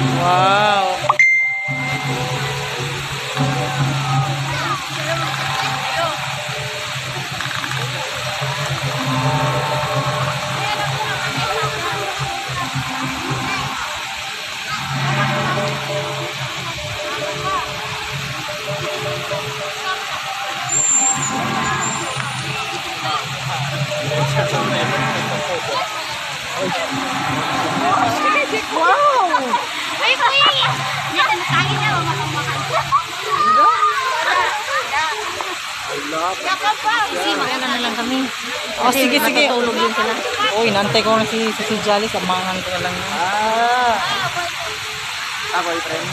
哇哦！Kasi makana na lang kami. Oh, sige, sige. Matutulog din sila. Oh, inantay ko na si, si, si Jolly. Samahan ko na lang yun. Ah. Ah, boyfriend?